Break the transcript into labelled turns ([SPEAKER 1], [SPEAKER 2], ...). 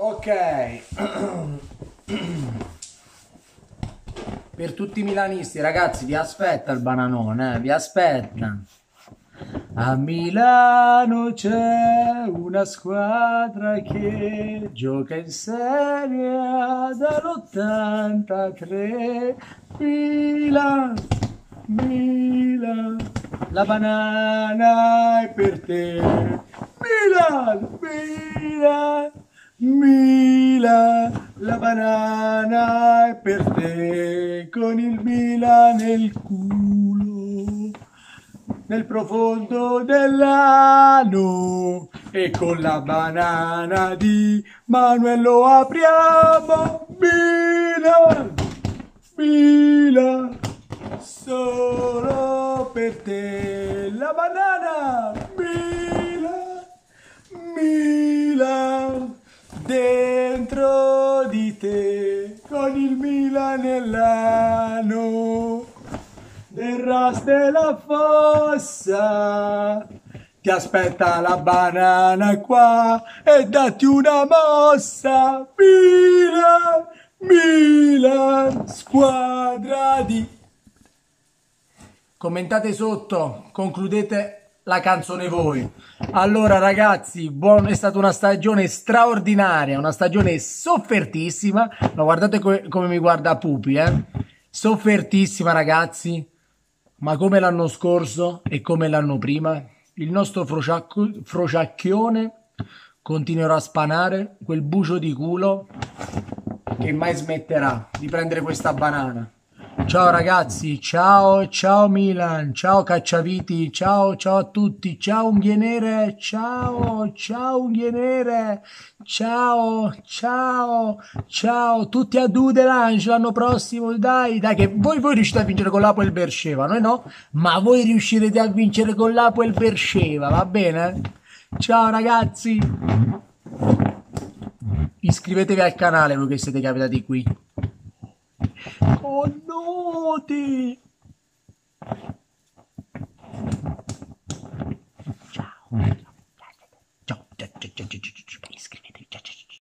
[SPEAKER 1] Ok. per tutti i milanisti, ragazzi, vi aspetta il bananone, eh? vi aspetta. A Milano c'è una squadra che gioca in Serie A dall'83. Milan, Milan, la banana è per te. Milan, Milan, Milan, la banana è per te. Con il Milan nel culo nel profondo dell'anno e con la banana di Manuel lo apriamo Milan Milan solo per te la banana Milan Milan dentro di te con il Milan nell'anno Erraste la fossa, ti aspetta la banana qua e datti una mossa. Milan, Milan, squadra di... Commentate sotto, concludete la canzone voi. Allora ragazzi, buon, è stata una stagione straordinaria, una stagione soffertissima, ma guardate come, come mi guarda Pupi, eh? Soffertissima ragazzi ma come l'anno scorso e come l'anno prima, il nostro frociacco, frociacchione continuerà a spanare quel bucio di culo che mai smetterà di prendere questa banana. Ciao ragazzi, ciao, ciao Milan, ciao Cacciaviti, ciao, ciao a tutti, ciao Unghie Nere, ciao, ciao Unghie ciao, ciao, ciao, tutti a Dudelange l'anno prossimo, dai, dai, che voi, voi riuscite a vincere con l'Apo e il Berceva, noi no, ma voi riuscirete a vincere con l'Apo e il Berceva, va bene? Ciao ragazzi! Iscrivetevi al canale voi che siete capitati qui. Oh no, ti! Ciao.